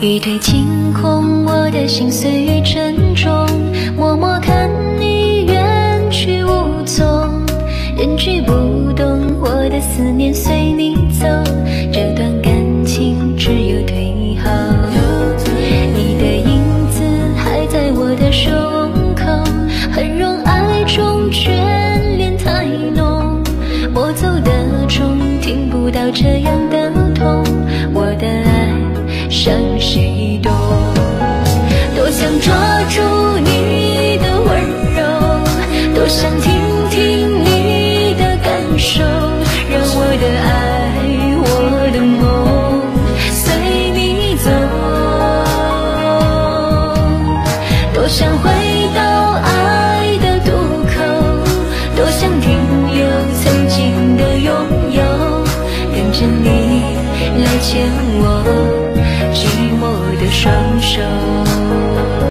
雨退晴空，我的心碎于沉重，默默看你远去无踪，人去不动，我的思念随你走，这段感情只有退后。你的影子还在我的胸口，很容爱中眷恋太浓，我走的重，听不到这样的痛，多想回到爱的渡口，多想停留曾经的拥有，跟着你来牵我。寂寞的双手。